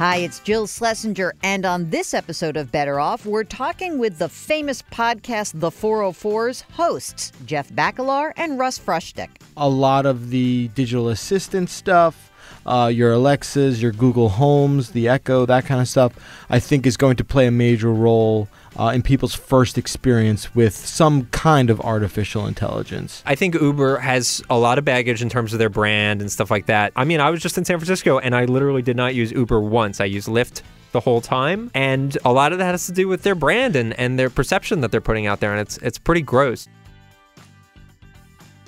Hi, it's Jill Schlesinger, and on this episode of Better Off, we're talking with the famous podcast The 404's hosts, Jeff Bakalar and Russ Frushtick. a lot of the digital assistant stuff, uh, your Alexas, your Google Homes, the Echo, that kind of stuff, I think is going to play a major role uh, in people's first experience with some kind of artificial intelligence. I think Uber has a lot of baggage in terms of their brand and stuff like that. I mean, I was just in San Francisco and I literally did not use Uber once. I used Lyft the whole time. And a lot of that has to do with their brand and, and their perception that they're putting out there. And it's it's pretty gross.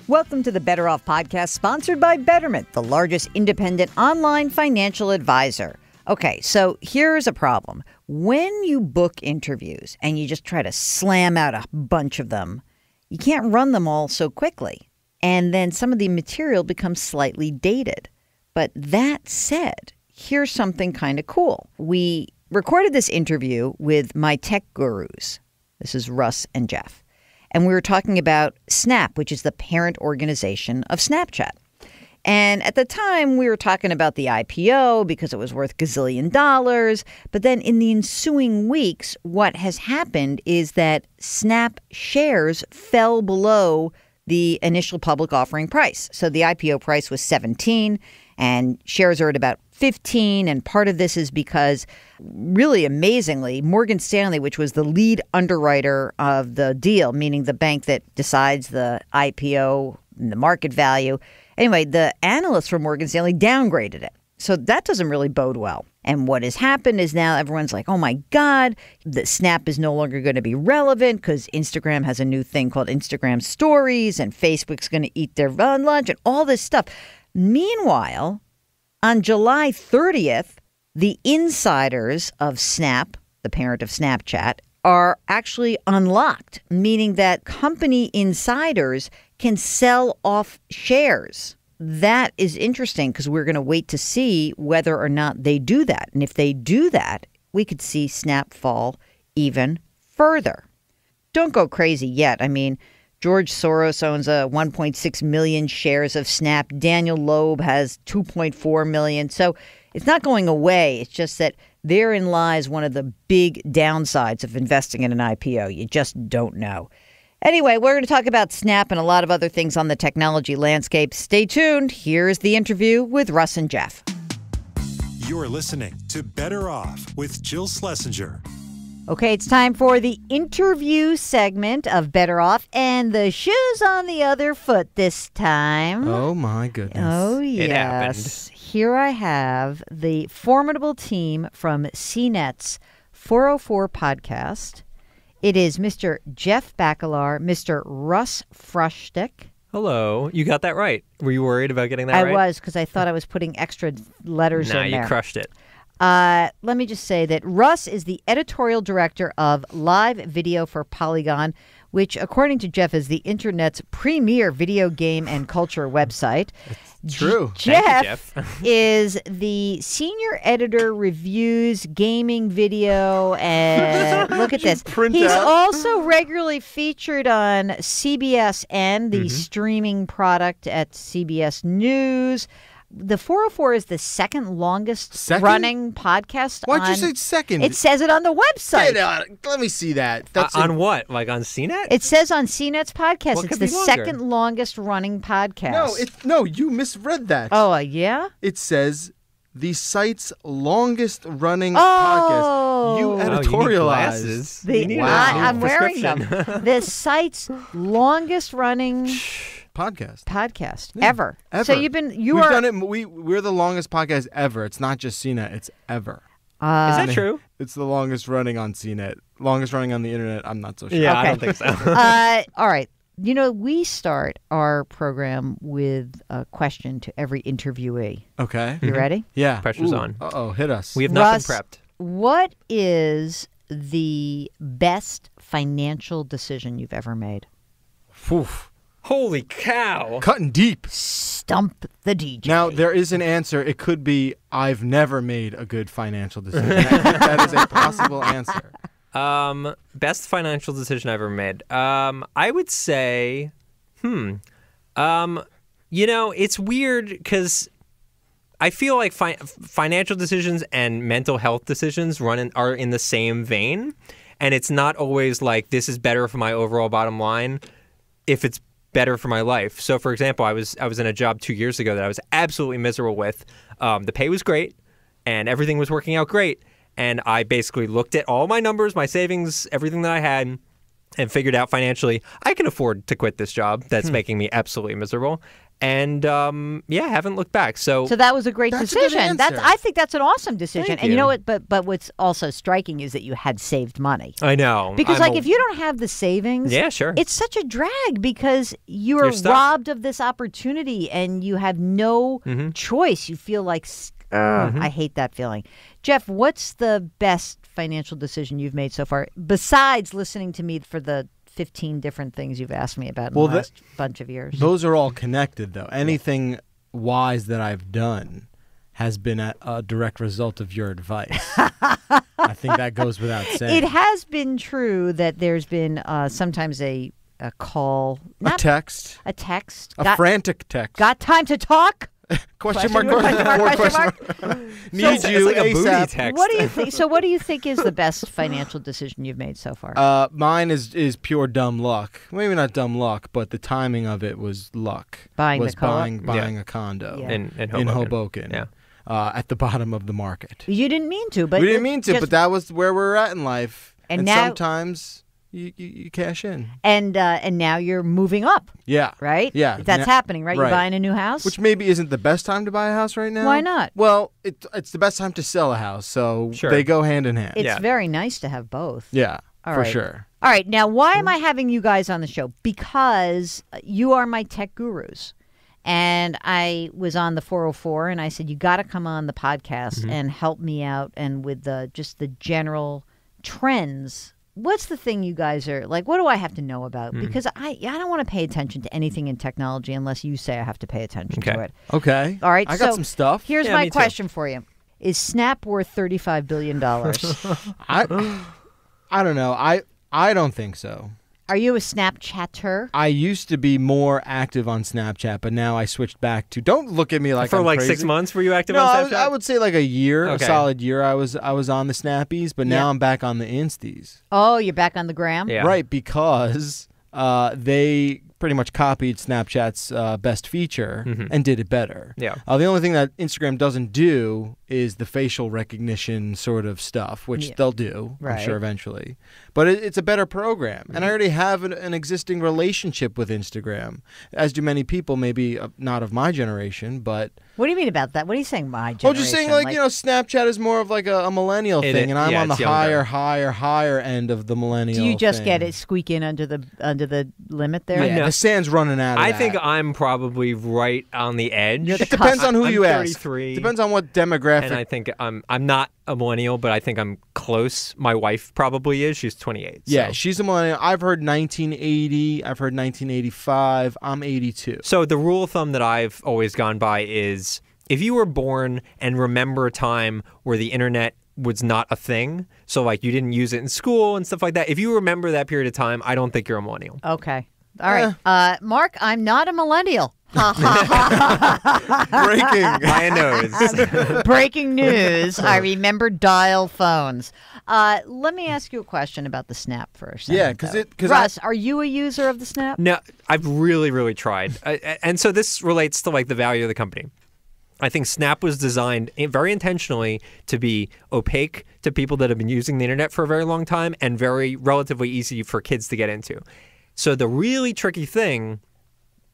Welcome to the Better Off podcast, sponsored by Betterment, the largest independent online financial advisor. Okay, so here's a problem. When you book interviews and you just try to slam out a bunch of them, you can't run them all so quickly. And then some of the material becomes slightly dated. But that said, here's something kind of cool. We recorded this interview with my tech gurus. This is Russ and Jeff. And we were talking about Snap, which is the parent organization of Snapchat. And at the time, we were talking about the IPO because it was worth gazillion dollars. But then in the ensuing weeks, what has happened is that Snap shares fell below the initial public offering price. So the IPO price was 17 and shares are at about 15 and part of this is because really amazingly Morgan Stanley which was the lead underwriter of the deal meaning the bank that decides the IPO and the market value anyway the analysts from Morgan Stanley downgraded it so that doesn't really bode well and what has happened is now everyone's like, oh my God, the Snap is no longer going to be relevant because Instagram has a new thing called Instagram Stories and Facebook's going to eat their lunch and all this stuff. Meanwhile, on July 30th, the insiders of Snap, the parent of Snapchat, are actually unlocked, meaning that company insiders can sell off shares that is interesting because we're going to wait to see whether or not they do that. And if they do that, we could see Snap fall even further. Don't go crazy yet. I mean, George Soros owns uh, a 1.6 million shares of Snap. Daniel Loeb has 2.4 million. So it's not going away. It's just that therein lies one of the big downsides of investing in an IPO. You just don't know. Anyway, we're going to talk about Snap and a lot of other things on the technology landscape. Stay tuned. Here's the interview with Russ and Jeff. You're listening to Better Off with Jill Schlesinger. Okay, it's time for the interview segment of Better Off, and the shoe's on the other foot this time. Oh my goodness. Oh, yes. It happened. Here I have the formidable team from CNET's 404 podcast. It is Mr. Jeff Bakalar, Mr. Russ Frushtick. Hello. You got that right. Were you worried about getting that I right? was because I thought I was putting extra letters Nah, in there. you crushed it. Uh, let me just say that Russ is the editorial director of Live Video for Polygon, which, according to Jeff, is the internet's premier video game and culture website. True. Thank you, Jeff is the senior editor, reviews gaming video, and look at this. He's out? also regularly featured on CBSN, the Mm-hmm. streaming product at CBS News. The 404 is the second longest Second? running podcast. Why'd you say second? It says it on the website. Get out. Let me see that. Uh, That's on what? Like on CNET? It says on CNET's podcast. What it's the second longest running podcast. No, it, no, you misread that. Oh, uh, yeah? It says the site's longest running Oh. podcast. You Oh, you need The, You need a I, new I'm wearing them. prescription. the site's longest running podcast. podcast Yeah, ever. Ever. So you've been you We've are done it. We we're the longest podcast ever. It's not just CNET. It's ever. Uh, Is that true? It's the longest running on CNET. Longest running on the internet. I'm not so sure. Yeah, I don't think so. uh, all right. You know, we start our program with a question to every interviewee. Okay. You ready? Yeah. Pressure's on. Uh oh, hit us. we have Russ- nothing prepped. What is the best financial decision you've ever made? Phew. Holy cow. Cutting deep. Stump the DJ. Now there is an answer. It could be I've never made a good financial decision. That is a possible answer. Um, best financial decision I ever made. Um, I would say, hmm, um, you know, it's weird because I feel like fi- financial decisions and mental health decisions run in, are in the same vein, and it's not always like this is better for my overall bottom line if it's better for my life. So, for example, I was I was in a job two years ago that I was absolutely miserable with. Um, the pay was great, and everything was working out great, and I basically looked at all my numbers, my savings, everything that I had. And figured out financially, I can afford to quit this job that's making me absolutely miserable. And um, yeah, haven't looked back. So, So that was a great That's a good decision. That's. I think that's an awesome decision. Thank and you know what? But but what's also striking is that you had saved money. I know Because I'm like a- if you don't have the savings, Yeah, sure. it's such a drag because you are robbed of this opportunity and you have no Mm-hmm. choice. You feel like s- ugh, I hate that feeling. Jeff, what's the best financial decision you've made so far besides listening to me for the 15 different things you've asked me about in Well, the that- last bunch of years? Those are all connected, though. Anything wise that I've done has been a, a direct result of your advice. I think that goes without saying. It has been true that there's been uh, sometimes a a call, a text, a text. a got, frantic text. got time to talk? question, Question mark, mark, question question mark, mark, question question mark. Need It's- you it's like a booty ASAP. text. What do you think? So, what do you think is the best financial decision you've made so far? Uh, mine is is pure dumb luck. Maybe not dumb luck, but the timing of it was luck. Buying the was co-op? buying Yeah. buying a condo Yeah. in, in Hoboken. in Hoboken. Yeah. Uh, at the bottom of the market. you didn't mean to, but we didn't mean to, just- but that was where we're at in life. And And, now- sometimes you, you, you cash in. and uh, and now you're moving up, Yeah. right? Yeah. that's Na- happening, right? You're buying a new house. Which maybe isn't the best time to buy a house right now. Why not? Well, it, it's the best time to sell a house, so Sure. they go hand in hand. it's Yeah. very nice to have both. yeah, All for right. sure. All right, now why am I having you guys on the show? Because uh, you are my tech gurus. And I was on the 404 and I said you got to come on the podcast and help me out and with the just the general trends. What's the thing you guys are like what do I have to know about? Hmm. Because I I don't want to pay attention to anything in technology unless you say I have to pay attention to Okay. it. Okay. All right, I got so some stuff. Here's Yeah, my me too. question for you. Is Snap worth 35 billion dollars? I I don't know. I I don't think so. Are you a Snapchatter? I used to be more active on Snapchat, but now I switched back to. Don't look at me like For I'm like crazy. six months, were you active No, on I, Snapchat? was- I would say like a year, Okay. a solid year. I was I was on the Snappies, but now Yeah. I'm back on the Insties. Oh, you're back on the gram? Yeah. Right, because uh, they pretty much copied Snapchat's uh, best feature Mhm. and did it better. Yeah. Uh, the only thing that Instagram doesn't do is the facial recognition sort of stuff, which Yeah. they'll do, I'm sure, eventually. But it, it's a better program. And I already have an, an existing relationship with Instagram, as do many people, maybe uh, not of my generation, but. What do you mean about that? What are you saying, my generation? Oh, just saying, like, you know, Snapchat is more of like a, a millennial It thing, is- and I'm yeah, on the it's younger. higher, higher, higher end of the millennial. do you just get it squeak in under the under the limit there? Yeah, know. the sand's running out. Of I that. think I'm probably right on the edge. The It depends cusp. on who I'm you ask. Depends on what demographic. And I think I'm I'm not a millennial, but I think I'm close. My wife probably is. She's 28. yeah, so. she's a millennial. I've heard 1980. I've heard 1985. I'm 82. So the rule of thumb that I've always gone by is if you were born and remember a time where the internet was not a thing, so like you didn't use it in school and stuff like that. If you remember that period of time, I don't think you're a millennial. Okay. All right. Uh, Mark, I'm not a millennial. Ha, ha, Breaking. By a nose. Breaking news. I remember dial phones. Uh, let me ask you a question about the Snap first. Yeah, second. Yeah, 'cause though. it- 'cause I- Russ, are you a user of the Snap? No, I've really, really tried. I, and so this relates to like the value of the company. I think Snap was designed very intentionally to be opaque to people that have been using the internet for a very long time and very relatively easy for kids to get into. So the really tricky thing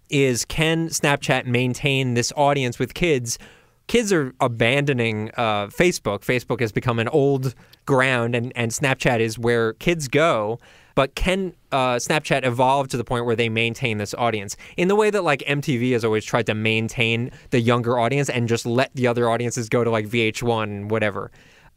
is can Snapchat maintain this audience with kids? Kids are abandoning uh, Facebook. Facebook has become an old ground, and, and Snapchat is where kids go. But can uh, Snapchat evolve to the point where they maintain this audience in the way that like MTV has always tried to maintain the younger audience and just let the other audiences go to like VH1 and whatever?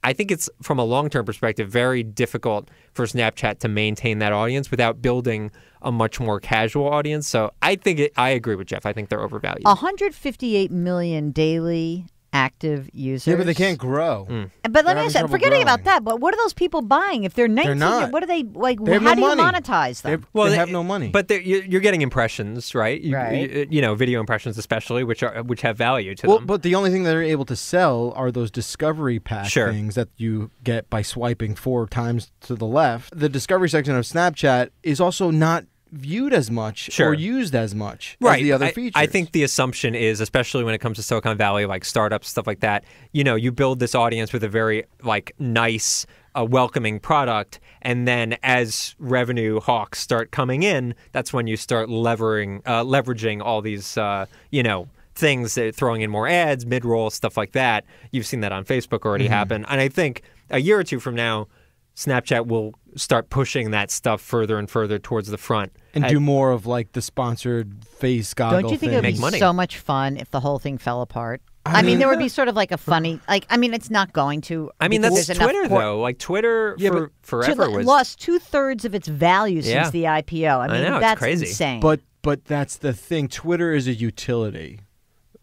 I think it's from a long term perspective very difficult for Snapchat to maintain that audience without building a much more casual audience. So I think it, I agree with Jeff. I think they're overvalued. 158 million daily active users. Yeah, but they can't grow. Mm. But let me having ask you, trouble forgetting about that, but what are those people buying if they're 19? not. What are they like? They how no do you money. monetize They, them? they they- have no money. But they're- you- you're getting impressions, right? You, Right. You, you know, video impressions especially, which are which have value to well, them. but the only thing they're able to sell are those discovery pack Sure. things that you get by swiping four times to the left. The discovery section of Snapchat is also not viewed as much Sure. or used as much right. as the other I, features. I think the assumption is, especially when it comes to Silicon Valley, like startups, stuff like that. You know, you build this audience with a very like nice, uh, welcoming product, and then as revenue hawks start coming in, that's when you start levering, uh, leveraging all these, uh, you know. Things uh, throwing in more ads, mid roll, stuff like that. You've seen that on Facebook already Mm-hmm. happen. And I think a year or two from now, Snapchat will start pushing that stuff further and further towards the front. and I- do more of like the sponsored face goggle Don't you think thing. it would be money. so much fun if the whole thing fell apart? I I, mean, mean- there would be sort of like a funny, like I mean, it's not going to. I mean, that's Twitter cor- though. Like Twitter Yeah, for but- forever Twi- was lost two thirds of its value Yeah. since the IPO. I I mean, know, it's that's crazy. insane. But but that's the thing. Twitter is a utility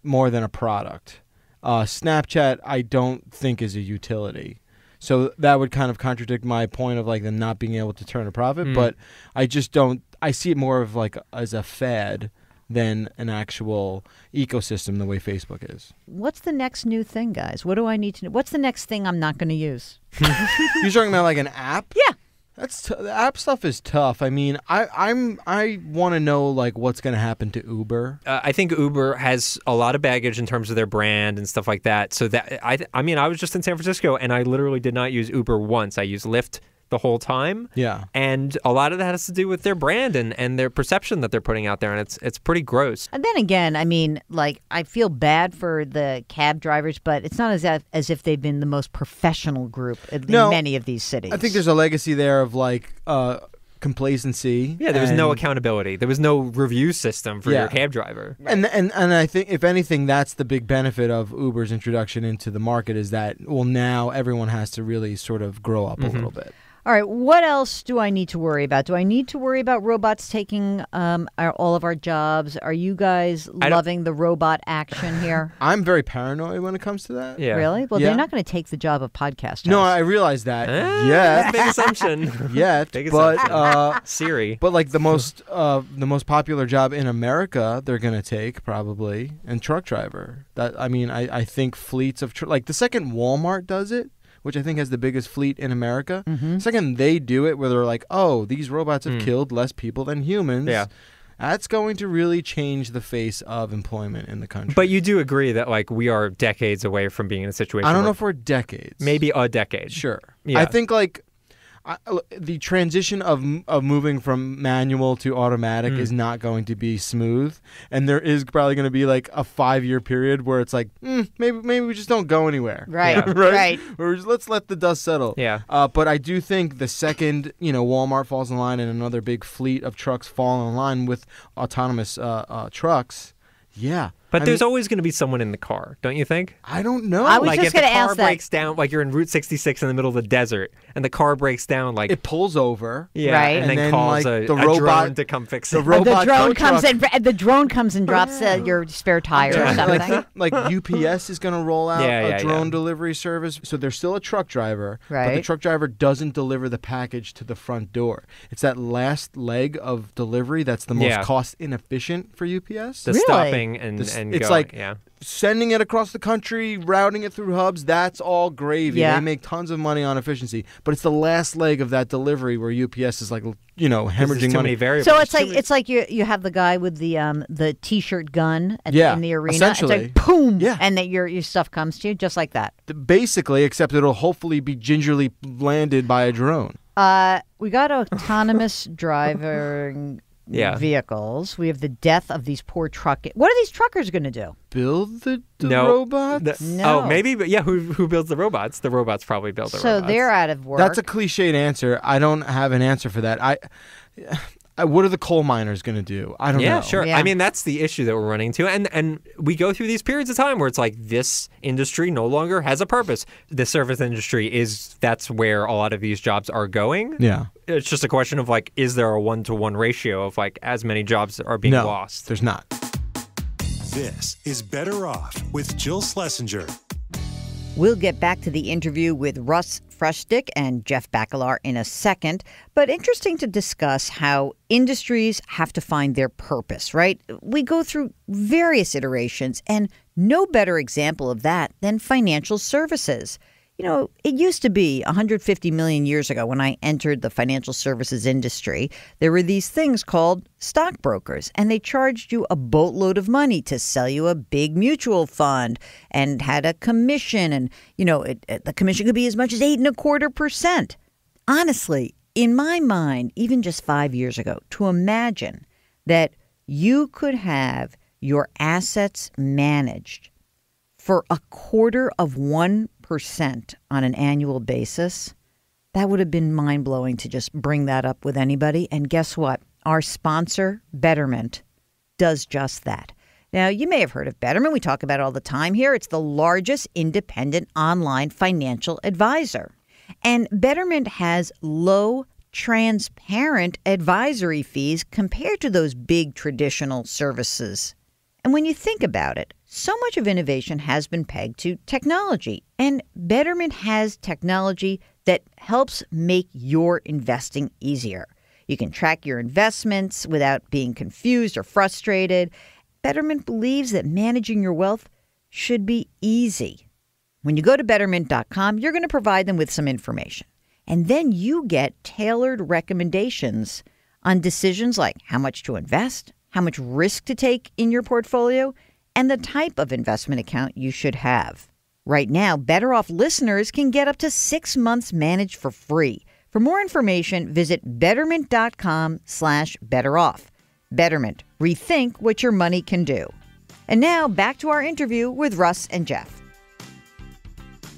more than a product. Uh, Snapchat, I don't think is a utility. So that would kind of contradict my point of like them not being able to turn a profit. Mm. But I just don't. I see it more of like as a fad than an actual ecosystem the way Facebook is. what's the next new thing, guys? What do I need to know? What's the next thing I'm not going to use? You're talking about like an app? Yeah. That's t- the app stuff is tough. I mean, I I'm I want to know like what's going to happen to Uber. uh, I think Uber has a lot of baggage in terms of their brand and stuff like that. So that I, I mean, I was just in San Francisco and I literally did not use Uber once. I used Lyft the whole time. Yeah. And a lot of that has to do with their brand and, and their perception that they're putting out there, and it's it's pretty gross. And then again, I mean, like I feel bad for the cab drivers, but it's not as if, as if they've been the most professional group in No, many of these cities. I think there's a legacy there of like uh, complacency. Yeah, there was no accountability. There was no review system for Yeah. your cab driver. And, and and I think if anything, that's the big benefit of Uber's introduction into the market is that well now everyone has to really sort of grow up Mm-hmm. a little bit. All right, what else do I need to worry about? Do I need to worry about robots taking um, our, all of our jobs? Are you guys loving the robot action here? I'm very paranoid when it comes to that. Yeah. Really? Well, Yeah. they're not going to take the job of podcast. No. I realize that. Eh, yet, Big assumption. yeah, Big but assumption. uh, Siri. but like the most uh, the most popular job in America, they're gonna take probably and truck driver. That I mean, I I think fleets of tr- like the second Walmart does it. Which I think has the biggest fleet in America. Mm-hmm. Second, they do it where they're like, "Oh, these robots have Mm. killed less people than humans." Yeah. That's going to really change the face of employment in the country. But you do agree that like we are decades away from being in a situation. I don't know where if we're decades. maybe a decade. Sure. Yeah. I think like I, the transition of of moving from manual to automatic Mm. is not going to be smooth, and there is probably going to be like a five year period where it's like mm, maybe maybe we just don't go anywhere. Right, Yeah. Right? right. Or just, let's let the dust settle. Yeah. Uh, but I do think the second you know Walmart falls in line and another big fleet of trucks fall in line with autonomous uh, uh, trucks, yeah. But I there's mean, always going to be someone in the car, don't you think? I don't know. I was like just if the gonna car ask that. breaks down, like you're in Route 66 in the middle of the desert, and the car breaks down, like it pulls over. yeah, Right. and, And then, then, calls like, a, the a robot- drone to come fix it. Uh, the robot drone comes truck- in. The drone comes and drops uh, your spare tire or something. like, like UPS is going to roll out Yeah, a drone yeah. delivery service. So there's still a truck driver, right? but the truck driver doesn't deliver the package to the front door. It's that last leg of delivery that's the most Yeah. cost inefficient for UPS. the Really? stopping and, This- and it's going, like- yeah. Sending it across the country, routing it through hubs, that's all gravy. Yeah. They make tons of money on efficiency. But it's the last leg of that delivery where UPS is like, you know, hemorrhaging too money. many variables. So it's like it's like you you have the guy with the um the t-shirt gun at, Yeah, in the arena. essentially. It's like boom, Yeah. and that your your stuff comes to you just like that. Basically, except it'll hopefully be gingerly landed by a drone. Uh, we got autonomous driving Yeah. vehicles. We have the death of these poor truck. What are these truckers going to do? Build the, the No. robots? The- oh, No. Oh, maybe, but yeah, who who builds the robots? The robots probably build the so robots. they're out of work. That's a cliched answer. I don't have an answer for that. I, I Uh, what are the coal miners going to do? I don't yeah, know. Yeah, sure. Yeah. I mean, that's the issue that we're running into, and and we go through these periods of time where it's like this industry no longer has a purpose. The service industry is that's where a lot of these jobs are going. Yeah. It's just a question of like, is there a one to one ratio of like as many jobs are being no, lost? there's not. This is Better Off with Jill Schlesinger. We'll get back to the interview with Russ Frushtick and Jeff Bakalar in a second, but interesting to discuss how industries have to find their purpose, right? We go through various iterations, and no better example of that than financial services. You know, it used to be 150 million years ago when I entered the financial services industry, there were these things called stockbrokers, and they charged you a boatload of money to sell you a big mutual fund and had a commission. And, you know, it, it, the commission could be as much as eight and a quarter percent. Honestly, in my mind, even just five years ago, to imagine that you could have your assets managed for a quarter of 1% on an annual basis, that would have been mind blowing to just bring that up with anybody. And guess what? Our sponsor, Betterment, does just that. Now, you may have heard of Betterment. We talk about it all the time here. It's the largest independent online financial advisor. And Betterment has low, transparent advisory fees compared to those big traditional services. And when you think about it, so much of innovation has been pegged to technology, and Betterment has technology that helps make your investing easier. You can track your investments without being confused or frustrated. Betterment believes that managing your wealth should be easy. When you go to betterment.com, you're going to provide them with some information. And then you get tailored recommendations on decisions like how much to invest, how much risk to take in your portfolio, and the type of investment account you should have. Right now, Better Off listeners can get up to six months managed for free. For more information, visit betterment.com slash better off. Betterment, rethink what your money can do. And now back to our interview with Russ and Jeff.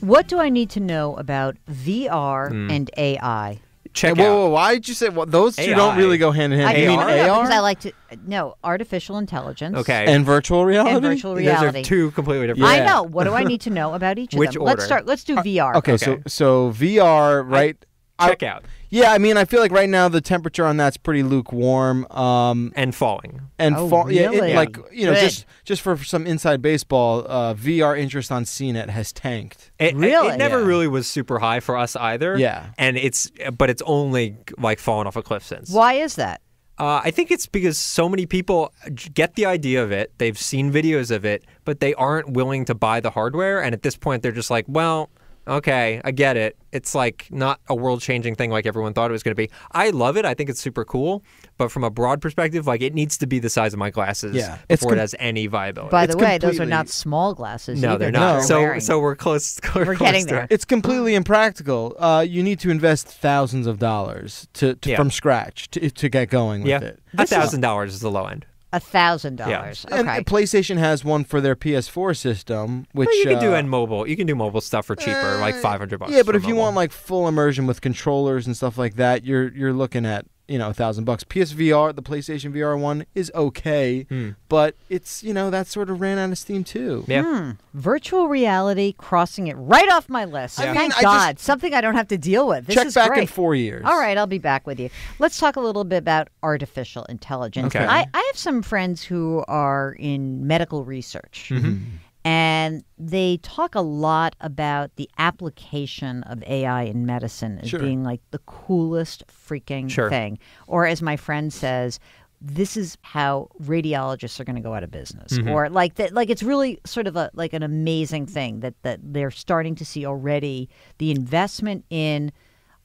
What do I need to know about VR hmm. and AI? Check whoa, out. whoa, why did you say well, those two don't really go hand in hand? I you mean AR? know, because I like to no artificial intelligence. Okay. and virtual reality? And virtual reality. Those are two completely different. I know. What do I need to know about each of Which them? Let's start. Let's do uh, VR. Okay, so Okay. so VR, right? I- Check out yeah, I mean, I feel like right now the temperature on that's pretty lukewarm. Um, and falling. and Oh, fall, yeah, it- like you know, Good. just just for some inside baseball, uh, VR interest on CNET has tanked. It, it- Really? It, never Yeah. really was super high for us either. Yeah. And it's but it's only like fallen off a cliff since. Why is that? Uh, I think it's because so many people get the idea of it, they've seen videos of it, but they aren't willing to buy the hardware. And at this point, they're just like, well, okay, I get it. It's like not a world changing thing like everyone thought it was going to be. I love it. I think it's super cool. But from a broad perspective, like it needs to be the size of my glasses Yeah. It's before it has any viability. By It's the way, those are not small glasses. no, either they're that not. you're So, wearing. so we're close. We're, We're close getting to there. it. It's completely impractical. Uh, you need to invest thousands of dollars to, to Yeah. from scratch to, to get going with Yeah, it. a thousand dollars is the low end. A thousand dollars. And Okay. PlayStation has one for their PS4 system, which But you can do uh, in mobile. You can do mobile stuff for cheaper, like five hundred bucks. Yeah, but for if you want like full immersion with controllers and stuff like that, you're you're looking at you know a thousand bucks. PSVR, the PlayStation VR one, is okay, but it's you know that sort of ran out of steam too. yeah. Hmm. Virtual reality crossing it right off my list. I mean, Thank I God. Something I don't have to deal with. This Check is back great. in four years. All right, I'll be back with you. Let's talk a little bit about artificial intelligence. Okay. I, I have some friends who are in medical research. Mm-hmm. And they talk a lot about the application of AI in medicine as Sure. being like the coolest freaking Sure. thing. Or as my friend says, this is how radiologists are going to go out of business Mm-hmm. or like that like it's really sort of a like an amazing thing that that they're starting to see already the investment in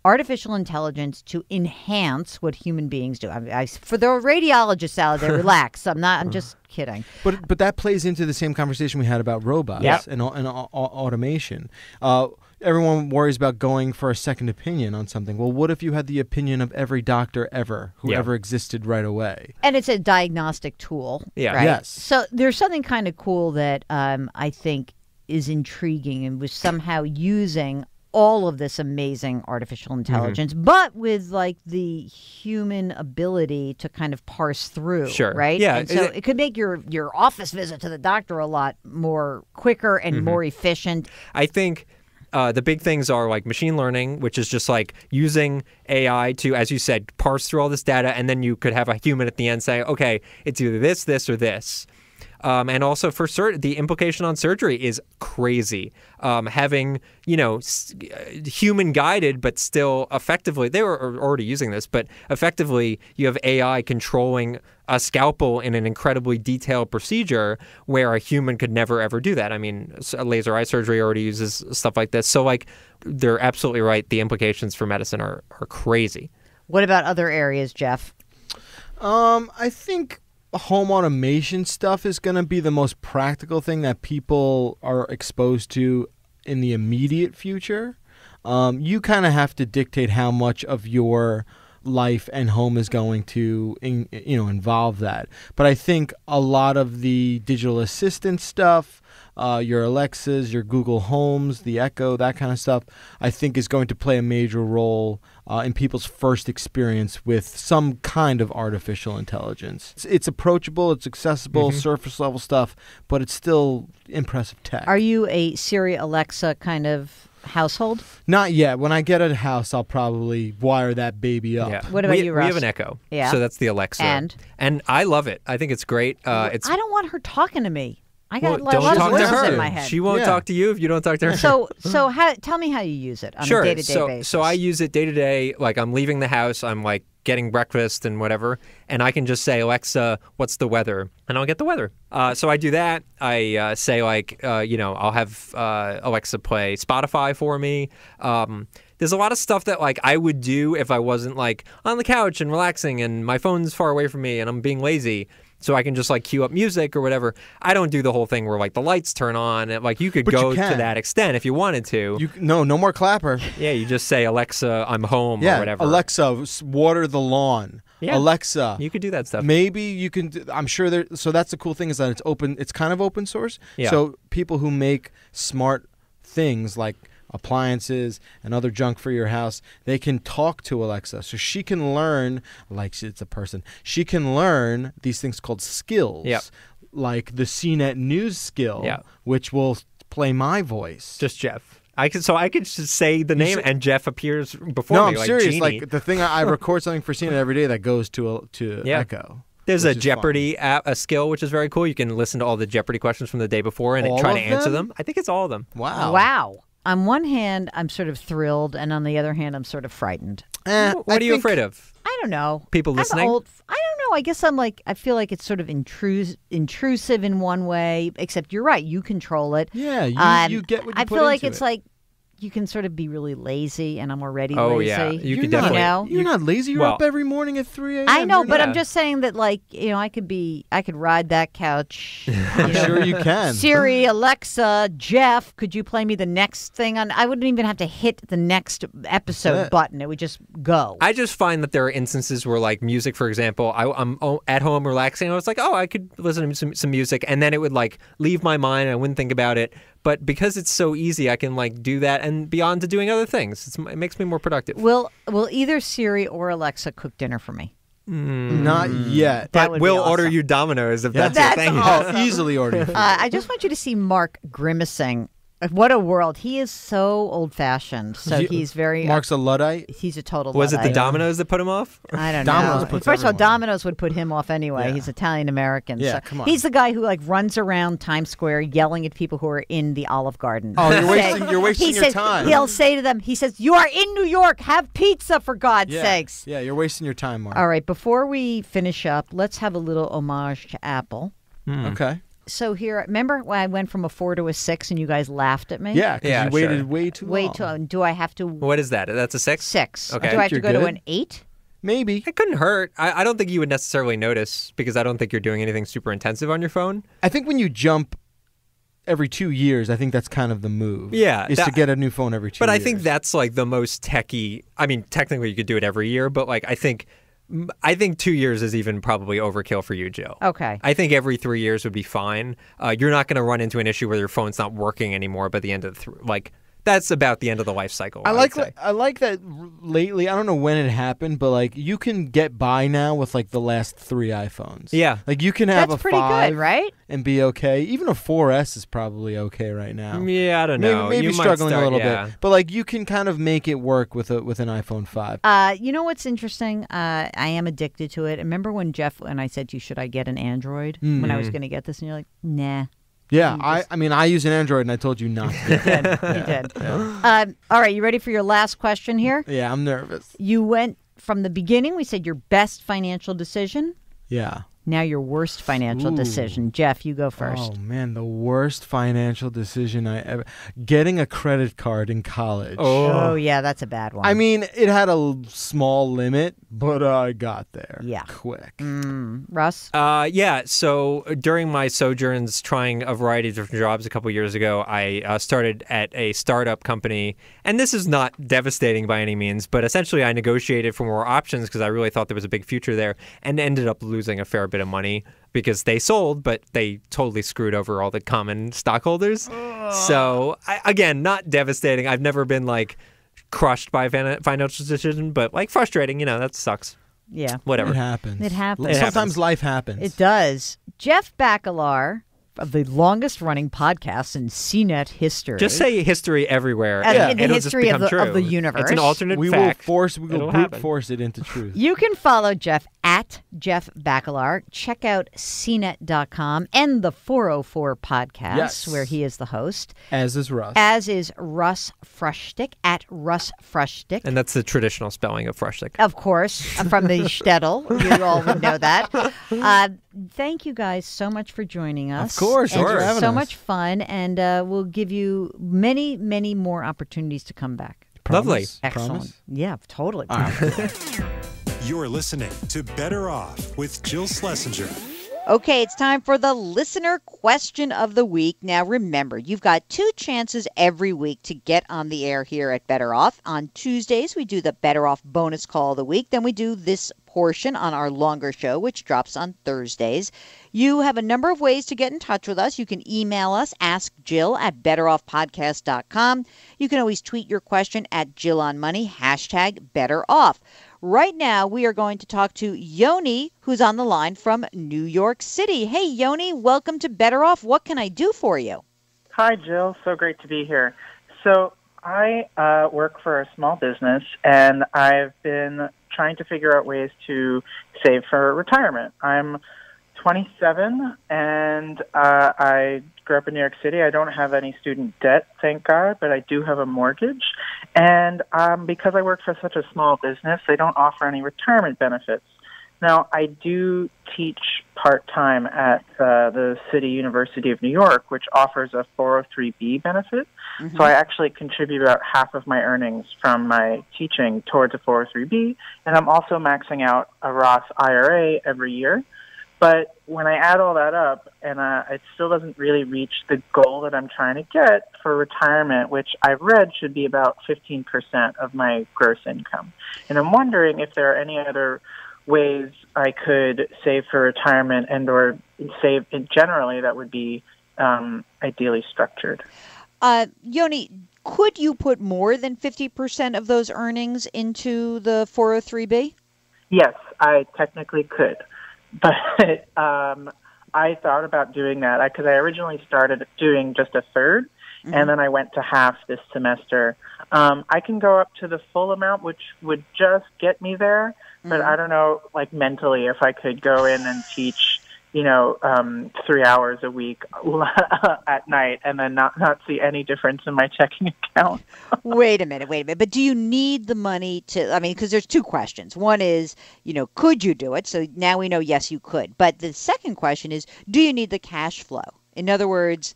artificial intelligence to enhance what human beings do. I, I for the radiologists out there, relax. I'm not. I'm just kidding. But but that plays into the same conversation we had about robots Yep. and, and au- au- automation. Uh, everyone worries about going for a second opinion on something. Well, what if you had the opinion of every doctor ever who Yeah. ever existed right away? And it's a diagnostic tool. Yeah. Right? Yes. So there's something kind of cool that um, I think is intriguing and was somehow using all of this amazing artificial intelligence, but with like the human ability to kind of parse through. Sure. Right. Yeah, And so it- it could make your your office visit to the doctor a lot more quicker and more efficient. I think uh, the big things are like machine learning, which is just like using AI to, as you said, parse through all this data, and then you could have a human at the end say, okay, it's either this, this, or this. Um, and also for sur- the implication on surgery is crazy. Um, having you know s- uh, human guided, but still effectively they were already using this, but effectively you have AI controlling a scalpel in an incredibly detailed procedure where a human could never ever do that. I mean, laser eye surgery already uses stuff like this. So like they're absolutely right. The implications for medicine are are crazy. What about other areas, Jeff? Um, I think home automation stuff is going to be the most practical thing that people are exposed to in the immediate future. Um, you kind of have to dictate how much of your life and home is going to in, you know involve that. But I think a lot of the digital assistant stuff, uh, your Alexas, your Google Homes, the Echo, that kind of stuff, I think is going to play a major role uh, in people's first experience with some kind of artificial intelligence. It's, it's approachable, it's accessible, surface level stuff, but it's still impressive tech. Are you a Siri, Alexa kind of household? Not yet. When I get a house, I'll probably wire that baby up. What about we, you, We have an Echo. Yeah. So that's the Alexa. And? and I love it. I think it's great. Uh, it's I don't want her talking to me. I well, got like, don't a lot talk of to her. in my head. She won't Yeah. talk to you if you don't talk to her. so, so how, tell me how you use it on sure. a day-to-day so, basis. so I use it day to day. Like I'm leaving the house, I'm like getting breakfast and whatever, and I can just say Alexa, "What's the weather?" and I'll get the weather. Uh, so I do that. I uh, say like, uh, you know, I'll have uh, Alexa play Spotify for me. Um, there's a lot of stuff that like I would do if I wasn't like on the couch and relaxing and my phone's far away from me and I'm being lazy. So I can just like cue up music or whatever. I don't do the whole thing where like the lights turn on. And, like you could But you go to that extent if you wanted to. You no, no more clapper. Yeah, you just say Alexa, I'm home or whatever. Alexa, water the lawn. Yeah. Alexa, You could do that stuff. Maybe you can. I'm sure there. So that's the cool thing is that it's open. It's kind of open source. Yeah. So people who make smart things like appliances and other junk for your house, they can talk to Alexa. So she can learn, like it's a person. She can learn these things called skills. Yep. Like the CNET news skill, Yeah. which will play my voice. Just Jeff. I could so I could just say the name should- and Jeff appears before no, me I'm like serious. Genie. Like the thing I, I record something for CNET every day that goes to a, to Yeah. Echo. There's a Jeopardy app, a skill which is very cool. You can listen to all the Jeopardy questions from the day before and All try of to answer them? them. I think it's all of them. Wow. wow. On one hand, I'm sort of thrilled, and on the other hand, I'm sort of frightened. Eh, what I are you think- afraid of? I don't know. People I'm listening? old. I don't know. I guess I'm like I feel like it's sort of intrus- intrusive in one way. Except you're right. You control it. Yeah, you, Um, you get what you I put feel like into it's it. like you can sort of be really lazy, and I'm already Oh, lazy. yeah. You You're could not, definitely. know? You're not lazy. You're Well- up every morning at 3 a.m. I know, You're but not- I'm just saying that, like, you know, I could be, I could ride that couch. I'm sure you can. Siri, Alexa, Jeff, could you play me the next thing on? I wouldn't even have to hit the next episode it. button. It would just go. I just find that there are instances where, like music, for example, I, I'm oh, at home relaxing. I was like, oh, I could listen to some, some music, and then it would like leave my mind. And I wouldn't think about it. But because it's so easy, I can like do that and be on to doing other things. It's, it makes me more productive. will Will either Siri or Alexa cook dinner for me? Not yet. That but would be we'll order you Domino's if Yeah. that's, That's your thing. oh, easily ordered. Uh, I just want you to see Mark grimacing. Uh, What a world! He is so old fashioned. So You- he's very. Mark's a luddite. he's a total. Was it the Luddite. Domino's that put him off? I don't Domino's know. First of all, everyone. Domino's would put him off anyway. Yeah. He's Italian American. Yeah, so come on. He's the guy who like runs around Times Square yelling at people who are in the Olive Garden. Oh, you're wasting- you're wasting he your says, time. He'll say to them, he says, "You are in New York. Have pizza for God's Yeah. sakes." Yeah, you're wasting your time, Mark. All right. Before we finish up, let's have a little homage to Apple. Okay. So here, remember when I went from a four to a six, and you guys laughed at me? Yeah, because Yeah, you waited sure. way too long. Wait till. Do I have to What is that? That's a six? six? Okay. Do I have to You're go to an eight? Maybe. It couldn't hurt. I, I don't think you would necessarily notice because I don't think you're doing anything super intensive on your phone. I think when you jump every two years, I think that's kind of the move. Yeah, Is that- to get a new phone every two But years. I think that's like the most techie. I mean, technically you could do it every year, but like I think, I think two years is even probably overkill for you, Jill. Okay. I think every three years would be fine. Uh, you're not going to run into an issue where your phone's not working anymore by the end of the th- like that's about the end of the life cycle. I would like that. I like that. Lately, I don't know when it happened, but like you can get by now with like the last three iPhones. Yeah. like you can have That's a pretty five good, right? and be okay. Even a 4S is probably okay right now. Yeah, I don't know. maybe You might struggling start- a little yeah. bit, but like you can kind of make it work with a with an iPhone five. Uh, you know what's interesting? Uh, I am addicted to it. Remember when Jeff and I said to you, "Should I get an Android?" When Mm-hmm. I was going to get this, and you're like, "Nah." Yeah, I I mean I use an Android and I told you not. to. You did. You did. Um, all right, you ready for your last question here? yeah, I'm nervous. You went from the beginning. We said your best financial decision. Yeah. Now your worst financial Ooh. decision. Jeff, you go first. Oh man, the worst financial decision I ever getting a credit card in college. Oh, yeah, that's a bad one. I mean, it had a l- small limit, but uh, I got there. Yeah. quick. Mm, Russ. Uh, yeah. So during my sojourns trying a variety of different jobs a couple years ago, I uh, started at a startup company. And this is not devastating by any means, but essentially I negotiated for more options because I really thought there was a big future there and ended up losing a fair bit of money because they sold, but they totally screwed over all the common stockholders. So, I, again, not devastating. I've never been like crushed by a fin- financial decision, but like frustrating. You know, that sucks. Yeah, Whatever. It happens. It happens. L- It Sometimes happens. life happens. it does. Jeff Bakalar of the longest running podcast in CNET history. Just say history everywhere. As and in the history of the- of the universe. It's an alternate we fact. will force we will It'll brute happen. force it into truth. You can follow Jeff at Jeff Bakalar. Check out cnet.com and the 404 podcast, Yes. where he is the host, As is Russ. as is Russ Frushtick at Russ Frushtick. And that's the traditional spelling of Frushtick. Of course, from the Shtetl. You all would know that. Uh, thank you guys so much for joining us. Of course, It thanks for was having so us. much fun, and uh, we'll give you many, many more opportunities to come back. Lovely. Excellent. Promise? Yeah, totally. You're listening to Better Off with Jill Schlesinger. Okay, it's time for the listener question of the week. Now, remember, you've got two chances every week to get on the air here at Better Off. On Tuesdays, we do the Better Off bonus call of the week. Then we do this portion on our longer show, which drops on Thursdays. You have a number of ways to get in touch with us. You can email us, ask Jill at betteroffpodcast.com. You can always tweet your question at Jill on Money, hashtag Better Off. Right now, we are going to talk to Yoni, who's on the line from New York City. Hey, Yoni, welcome to Better Off. What can I do for you? Hi, Jill. So great to be here. So, I uh, work for a small business, and I've been trying to figure out ways to save for retirement. I'm 27, and uh, I grew up in New York City. I don't have any student debt, thank God, but I do have a mortgage. And um, because I work for such a small business, they don't offer any retirement benefits. Now, I do teach part time at uh, the City University of New York, which offers a 403b benefit. So I actually contribute about half of my earnings from my teaching towards a 403b, and I'm also maxing out a Roth IRA every year. But when I add all that up, and uh, it still doesn't really reach the goal that I'm trying to get for retirement, which I've read should be about 15% of my gross income. And I'm wondering if there are any other ways I could save for retirement and or save generally that would be um, ideally structured. Uh, Yoni, could you put more than 50% of those earnings into the 403b? Yes, I technically could, but um, I thought about doing that because I originally started doing just a 3rd and then I went to half this semester. Um, I can go up to the full amount, which would just get me there, but I don't know, like mentally, if I could go in and teach. You know, um, three hours a week at night, and then not not see any difference in my checking account. wait a minute, wait a minute. But do you need the money to? I mean, because there's two questions. One is, you know, could you do it? So now we know, yes, you could. But the second question is, do you need the cash flow? In other words,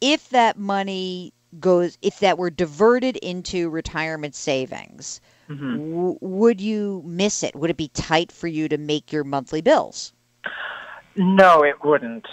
if that money goes, if that were diverted into retirement savings, w- would you miss it? Would it be tight for you to make your monthly bills? No, it wouldn't.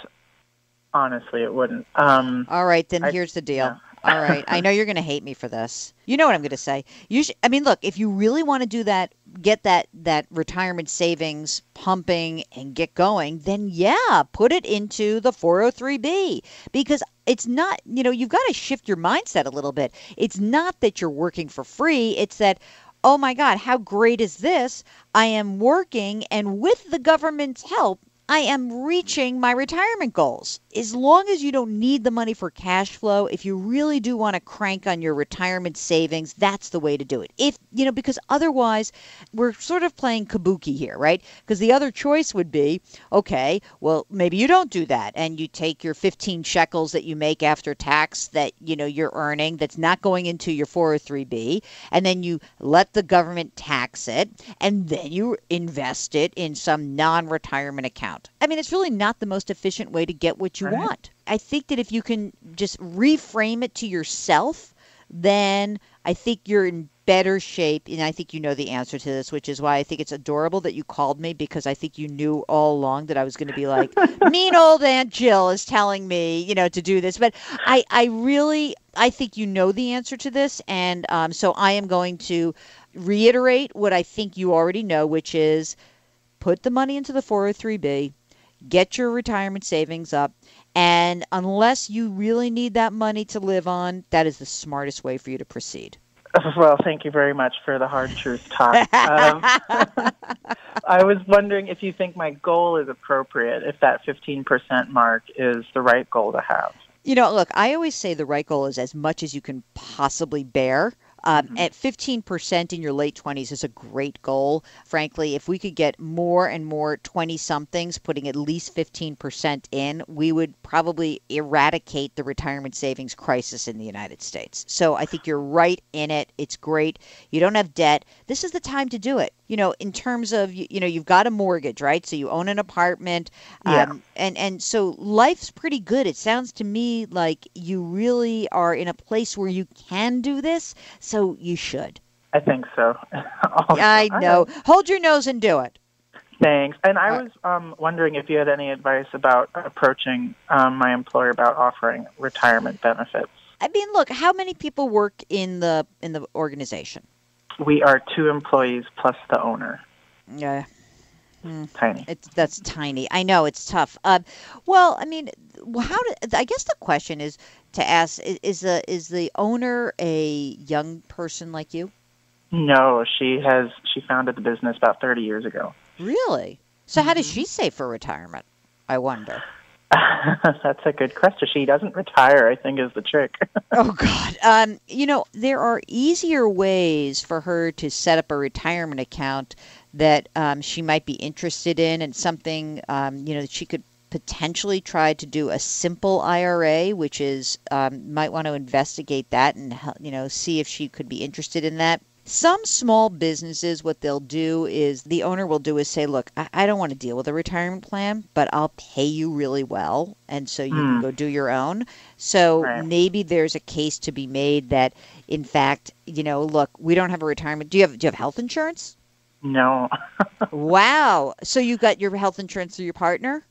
Honestly, it wouldn't. Um, All right, then I- here's the deal. yeah. All right, I know you're going to hate me for this. You know what I'm going to say. You should, I mean, look, if you really want to do that get that that retirement savings pumping and get going, then yeah, put it into the 403b because it's not, you know, you've got to shift your mindset a little bit. It's not that you're working for free, it's that oh my god, how great is this? I am working and with the government's help I am reaching my retirement goals. As long as you don't need the money for cash flow, if you really do want to crank on your retirement savings, that's the way to do it. If, you know, because otherwise we're sort of playing kabuki here, right? Because the other choice would be, okay, well, maybe you don't do that and you take your 15 shekels that you make after tax that, you know, you're earning that's not going into your 403b and then you let the government tax it and then you invest it in some non-retirement account. I mean, it's really not the most efficient way to get what you Right. want. I think that if you can just reframe it to yourself, then I think you're in better shape. And I think you know the answer to this, which is why I think it's adorable that you called me because I think you knew all along that I was going to be like, mean old Aunt Jill is telling me, you know, to do this. But I, I really, I think you know the answer to this. And um, so I am going to reiterate what I think you already know, which is put the money into the 403b, get your retirement savings up, and unless you really need that money to live on, that is the smartest way for you to proceed. Well, thank you very much for the hard truth talk. Um, I was wondering if you think my goal is appropriate, if that 15% mark is the right goal to have. You know, look, I always say the right goal is as much as you can possibly bear. Um, At 15% in your late 20s is a great goal. Frankly, if we could get more and more 20 somethings putting at least 15% in, we would probably eradicate the retirement savings crisis in the United States. So I think you're right in it. It's great. You don't have debt. This is the time to do it. You know, in terms of, you you know, you've got a mortgage, right? So you own an apartment. Yeah. Um, and and so life's pretty good. It sounds to me like you really are in a place where you can do this, so you should. I think so. I know. Hold your nose and do it. Thanks. And I Uh, was um, wondering if you had any advice about approaching um, my employer about offering retirement benefits. I mean, look, how many people work in the in the organization? We are two employees plus the owner. Yeah, Tiny. it's that's tiny. I know it's tough. Uh, well, I mean, how? Do, I guess the question is to ask: i- Is the is the owner a young person like you? No, she has. She founded the business about 30 years ago. Really? So how does Mm-hmm. she save for retirement? I wonder. That's a good question. She doesn't retire. I think is the trick. Oh God. Um, you know, there are easier ways for her to set up a retirement account that um, she might be interested in, and something um, you know that she could potentially try to do a simple IRA, which is um, might want to investigate that and you know see if she could be interested in that. Some small businesses, what they'll do is the owner will do is say, "Look, I, I don't want to deal with a retirement plan, but I'll pay you really well, and so you can hmm. go do your own." So Right. maybe there's a case to be made that, in fact, you know, look, we don't have a retirement. Do you have do you have health insurance? no, wow. So you got your health insurance through your partner?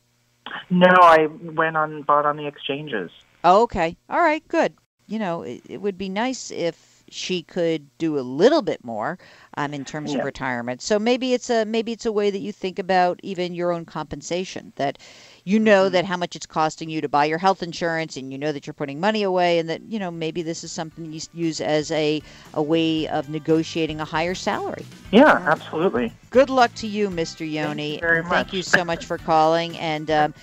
no. I went on bought on the exchanges. Oh, okay. All right. Good. You know, it, it would be nice if she could do a little bit more um, in terms of retirement. So maybe it's a maybe it's a way that you think about even your own compensation. That you know Mm-hmm. that how much it's costing you to buy your health insurance, and you know that you're putting money away, and that you know maybe this is something you use as a a way of negotiating a higher salary. Yeah, absolutely. Good luck to you, Mr. Yoni. you very and Thank you so much for calling and. Um,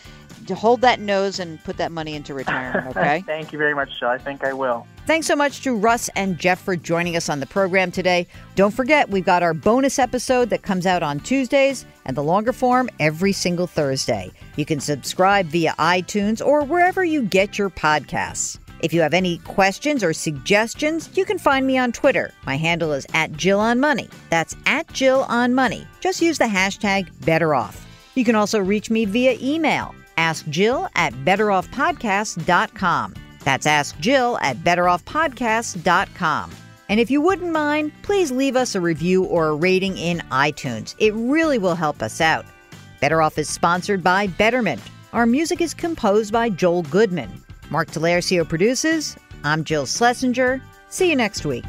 hold that nose and put that money into retirement, okay? Thank you very much, Jill. I think I will. Thanks so much to Russ and Jeff for joining us on the program today. Don't forget, we've got our bonus episode that comes out on Tuesdays and the longer form every single Thursday. You can subscribe via iTunes or wherever you get your podcasts. If you have any questions or suggestions, you can find me on Twitter. My handle is at Jill on Money. That's at Jill on Money. Just use the hashtag BetterOff. You can also reach me via email. Ask Jill at betteroffpodcast.com. That's Ask Jill at betteroffpodcast.com. And if you wouldn't mind, please leave us a review or a rating in iTunes. It really will help us out. Better Off is sponsored by Betterment. Our music is composed by Joel Goodman. Mark Talercio produces. I'm Jill Schlesinger. See you next week.